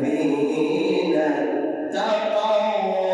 فيها نزلا